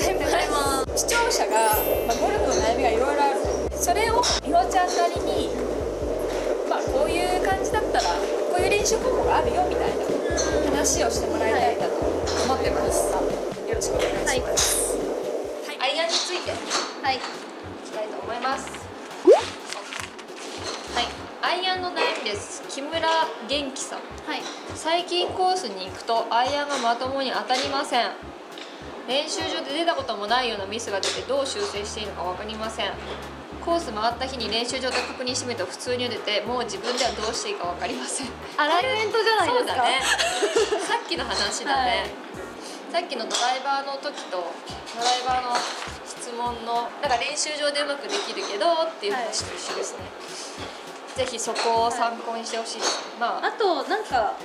ございます視聴者が、まあ、ゴルフの悩みがいろいろあるそれを美穂ちゃんなりにまあこういう感じだったらこういう練習方法があるよみたいな話をしてもらいたいなと思ってます、よろしくお願いします、はい、アイアンについてはいいきたいと思いますはい。アイアンの悩みです。木村元気さん。はい。最近コースに行くとアイアンがまともに当たりません練習場で出たこともないようなミスが出てどう修正していいのか分かりません。コース回った日に練習場で確認してみると普通に出てもう自分ではどうしていいか分かりません。アライメントじゃないですか？そうだね。さっきの話だね、さっきのドライバーの時とドライバーの質問のなんか練習場でうまくできるけどっていう話と一緒ですね、ぜひそこを参考にしてほしい。です、まあ。あとなんか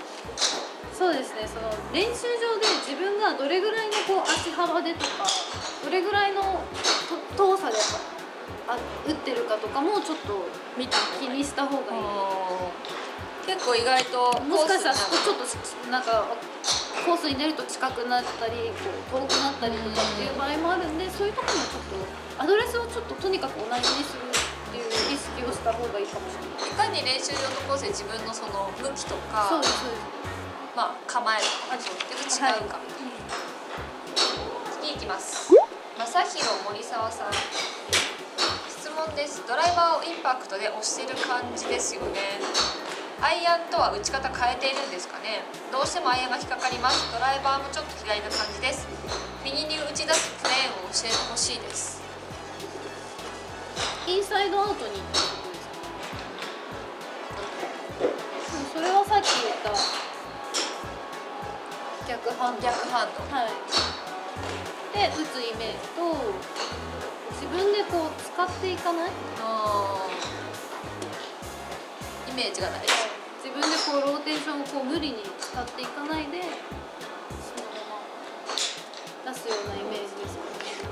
そうですね。その練習場で自分がどれぐらいのこう足幅でとかどれぐらいのと遠さであ打ってるかとかもちょっと見た気にした方がいい、結構意外ともしかしたらコースちょっとなんかコースに出ると近くなったりこう遠くなったりとかっていう場合もあるんでそういうところもちょっとアドレスをちょっととにかく同じにするっていう意識をした方がいいかもしれない。いかに練習場とコースで自分のその向きとかそうですそうですまあ、構えとか状況で違うか、次いきます。正弘森沢さん。質問です。ドライバーをインパクトで押してる感じですよね。アイアンとは打ち方変えているんですかね。どうしてもアイアンが引っかかります。ドライバーもちょっと左な感じです。右に打ち出すプレーンを教えてほしいです。インサイドアウトにってことですかでもそれはさっき言った逆ハンド逆ハンドはい。で打つイメージと自分でこう使っていかない？あー。イメージがない。自分でこうローテーションをこう無理に使っていかないでそのまま出すようなイメージですかね、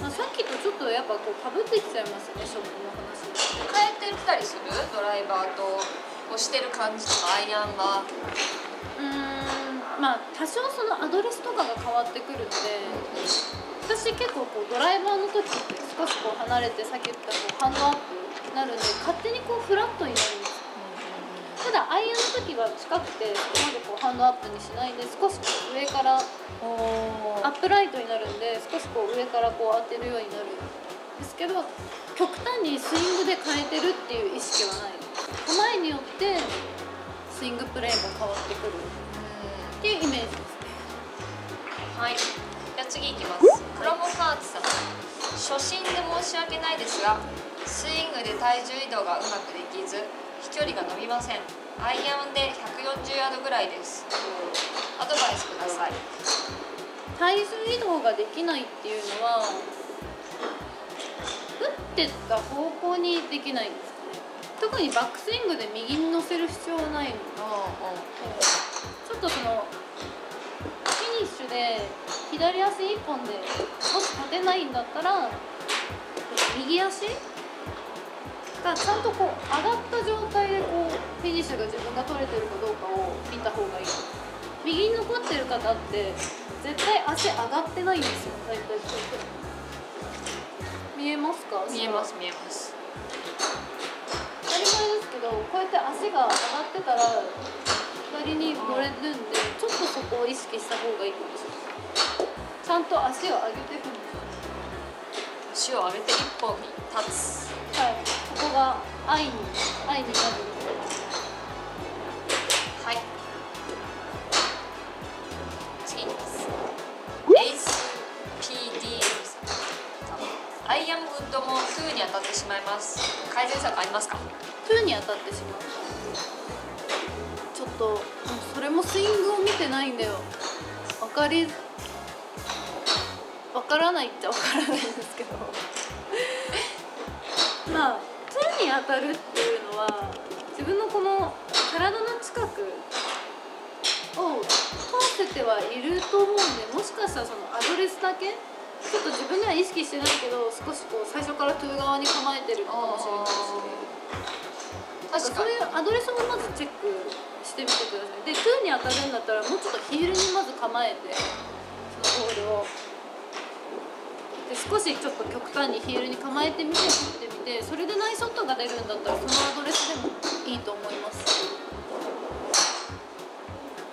まあ、さっきとちょっとやっぱこうかぶってきちゃいますねショップの話。で変えてたりする？ドライバーと押してる感じとかアイアンが。うーんまあ多少そのアドレスとかが変わってくるので私結構こうドライバーの時って少しこう離れてさっき言ったこうハンドアップになるんで勝手にこうフラットになるんですただアイアンの時は近くてそこまでこうハンドアップにしないで少しこう上からアップライトになるんで少しこう上からこう当てるようになるんですけど極端にスイングで変えてるっていう意識はない。構えによってスイングプレーも変わってくる。っていうイメージですね。はい。じゃあ次いきます。クロモハーツさん。初心で申し訳ないですがスイングで体重移動がうまくできず飛距離が伸びません。アイアンで140ヤードぐらいです。アドバイスください。体重移動ができないっていうのは打ってた方向にできないんですかね。特にバックスイングで右に乗せる必要はないのでちょっとそのフィニッシュで左足一本でもし立てないんだったら右足がちゃんとこう上がった状態でこうフィニッシュが自分が取れてるかどうかを見た方がいい。右に残ってる方って絶対足上がってないんですよ大体。こうやって見えますか？見えます見えます。当たり前ですけどこうやって足が上がってたら左に乗れるんでちょっとそこを意識した方がい。いかもしれないちゃんと足を上げていくんです。足を上げて一本に立つはいここが愛に愛になるはい次いきますエイス PDM さんアイアンウッドも空に当たってしまいます。改善策ありますか？トゥーに当たってしまう。とそれもスイングを見てないんだよ。わかりわからないっちゃわからないんですけど。まあトゥーに当たるっていうのは自分のこの体の近くを通せてはいると思うんでもしかしたらそのアドレスだけ？ちょっと自分では意識してないけど少しこう最初からトゥー側に構えてるのかもしれないし。かそういうアドレスもまずチェックしてみてください。でトゥーに当たるんだったらもうちょっとヒールにまず構えてそのボールを。で少しちょっと極端にヒールに構えてみて打ってみてそれでナイスショットが出るんだったらそのアドレスでもいいと思います。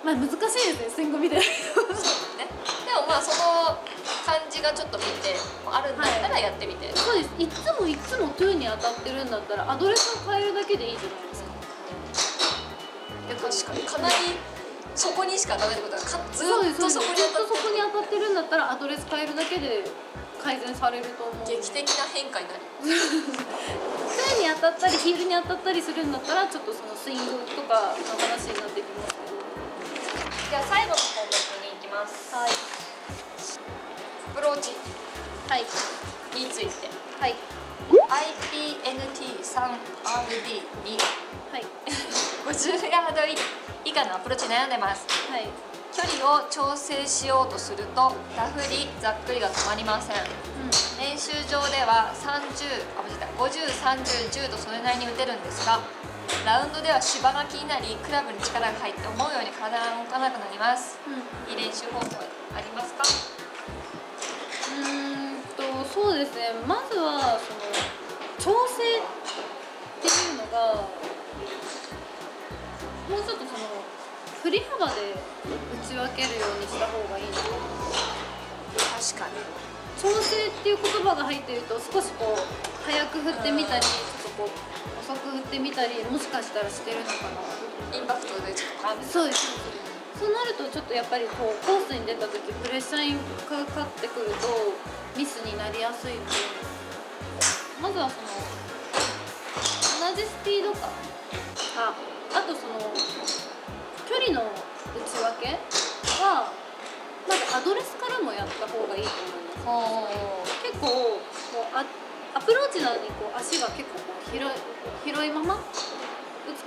まあ難しいですねスイング見てないそうね。でもまあその感じがちょっと見てあるんだったらやってみて、そうです。いつもいつもトゥーに当たってるんだったらアドレスを変えるだけでいいじゃないですか確かにかなりそこにしか当たらないってことはかずっとそこに当たってそこに当たってるんだったらアドレス変えるだけで改善されると思う劇的な変化になりトゥーに当たったりヒールに当たったりするんだったらちょっとそのスイングとかの話になってきますけど。じゃあ最後の項目に行きます。はいローチはい。についてはい IPNT3RD に。はい。50ヤード以下のアプローチに悩んでます。はい。距離を調整しようとするとラフにざっくりが止まりません。練習場では30あ間違えた。503010とそれなりに打てるんですがラウンドでは芝が気になりクラブに力が入って思うように体が動かなくなります。うん。いい練習方法ありますか？そうですね。まずはその調整っていうのがもうちょっとその振り幅で打ち分けるようにした方がいいな。確かに。調整っていう言葉が入ってると少しこう早く振ってみたりちょっとこう遅く振ってみたりもしかしたらしてるのかな。インパクトでちょっとそうですそうなるとちょっとやっぱりこう。コースに出た時プレッシャーにかかってくるとミスになりやすいのでまずはその同じスピード感ああとその距離の打ち分けはまずアドレスからもやった方がいいと思います結構こう。アプローチなのにこう。足が結構こう。広い広いまま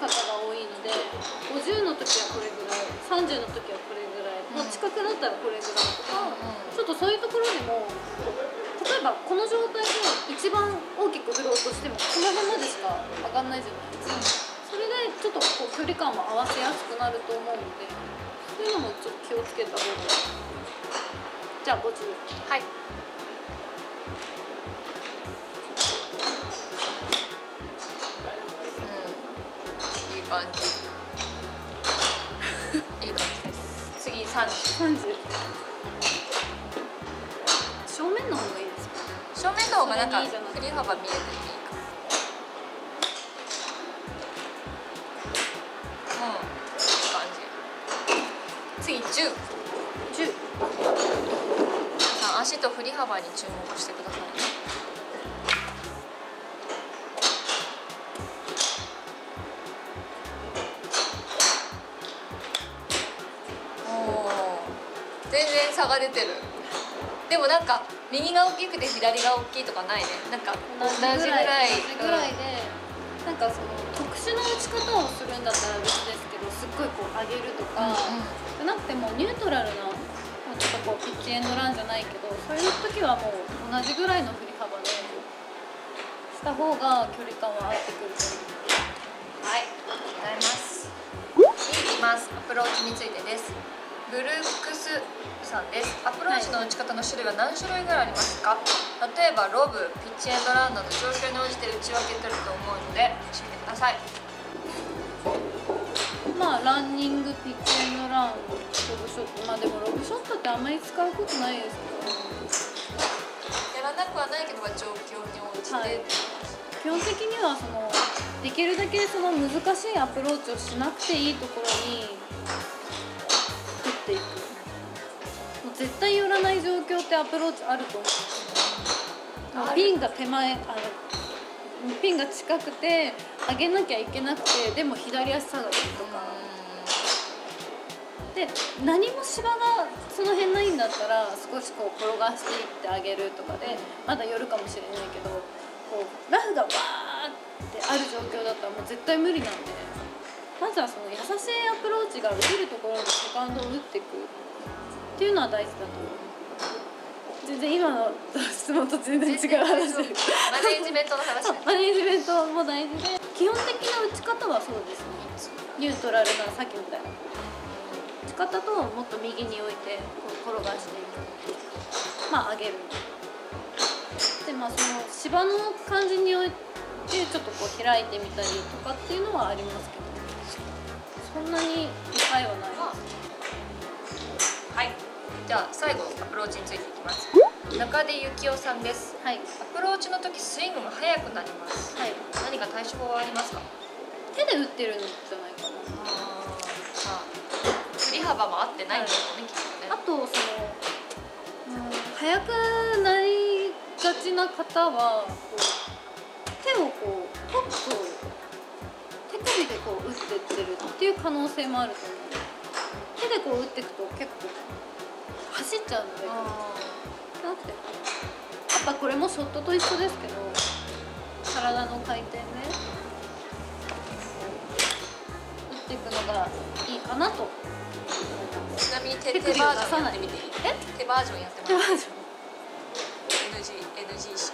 打つ方が多いので50の時はこれぐらい30の時はこれぐらい、もう近くなったらこれぐらいとか、ちょっとそういうところでも例えばこの状態で一番大きく振ろうとしてもこの辺までしか上がんないじゃないですか、それでちょっとこう距離感も合わせやすくなると思うのでそういうのもちょっと気をつけた方がいい。じゃあ50はい感じいい感じです次30 30正面の方がいいですか？正面の方がなんか振り幅見えてていいか？もうんいい感じ次10 10さん足と振り幅に注目してくださいね差が出てるでもなんか右が大きくて左が大きいとかないねなんか同じぐらいぐらいで、なんかその特殊な打ち方をするんだったら別ですけどすっごいこう上げるとか、じゃなくてもニュートラルなまあちょっとこうピッチエンドランじゃないけどそういう時はもう同じぐらいの振り幅でした方が距離感は合ってくると思うはい、ありがとうございます。次いきます。アプローチについてです。ブルックスさんです。アプローチの打ち方の種類は何種類ぐらいありますか？例えばロブ、ピッチエンドランなど状況に応じて打ち分けてると思うので教えてください。まあランニングピッチエンドランロブショットまあでもロブショットってあんまり使うことないですけどやらなくはないけど状況に応じて、はい基本的にはそのできるだけその難しいアプローチをしなくていいところにってアプローチあると思う。ピンが手前あのピンが近くて上げなきゃいけなくてでも左足下がりとか。で何も芝がその辺ないんだったら少しこう転がしていってあげるとかでまだ寄るかもしれないけどこうラフがバーってある状況だったらもう絶対無理なんで。まずはその優しいアプローチが打てるところにセカンドを打っていくっていうのは大事だと思う全然今の質問と全然違う話。でマネージメントの話ね。マネージメントも大事で。基本的な打ち方はそうですね。ニュートラルなさっきみたいな。打ち方ともっと右に置いてこう転がしていくまあ上げる。してまあその芝の感じによってちょっとこう開いてみたりとかっていうのはありますけど。そんなにいっぱいはないはいじゃあ最後アプローチについていきます。中出幸男さんです。はい。アプローチの時スイングが速くなります。はい。何か対処法はありますか？手で打ってるんじゃないかな。あー振り幅も合ってないんだよね、きっとね。あとその、うん、速くなりがちな方はこう手をこうポッと手首でこう打ってってるっていう可能性もあると思う。手でこう打っていくと結構走っちゃうのであじゃなくてやっぱこれもショットと一緒ですけど体の回転で。打っていくのがいいかなと。ちなみに手手バージョンやってみていい？え？手バージョンやってもらって。NG NG し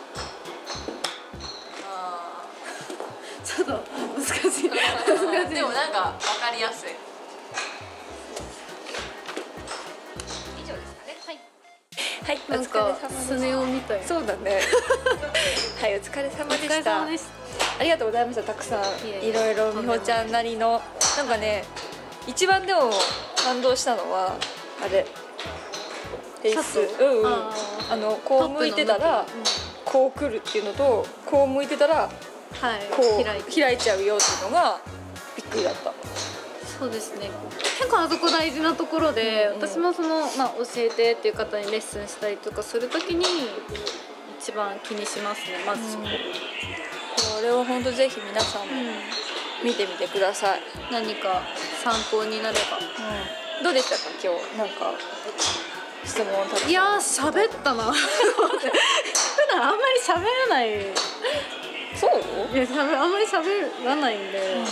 あ ちょっと難しい。でもなんか分かりやすいはい、お疲れか様でした。そうだね。はい、お疲れ様でした。ありがとうございました。たくさんいろいろ美穂ちゃんなりのなんかね、一番でも感動したのはあれ。フェイス。うんうん。あのこう向いてたらこう来るっていうのと、こう向いてたらはいこう開いちゃうよっていうのがびっくりだった。そうですね。結構あそこ大事なところで、うんうん私もその、まあ、教えてっていう方にレッスンしたりとかするときに一番気にしますねまず。そこ、これを本当ぜひ皆さんも見てみてください。何か参考になれば。どうでしたか今日？なんか質問たくさんいやー喋ったな。普段あんまり喋らないいそう？や喋あんまり喋らないんで、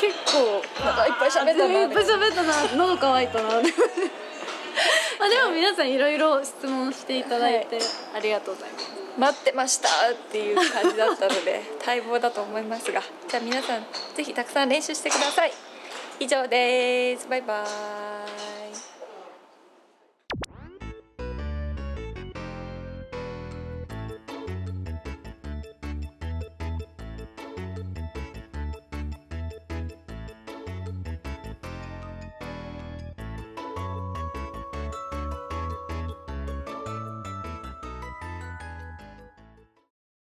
結構なんかいっぱい喋ったな。いっぱい喋ったな。喉乾いたな まあでも皆さんいろいろ質問していただいて、ありがとうございます。待ってましたっていう感じだったので 待望だと思いますが。じゃあ皆さんぜひたくさん練習してください。以上です。バイバーイ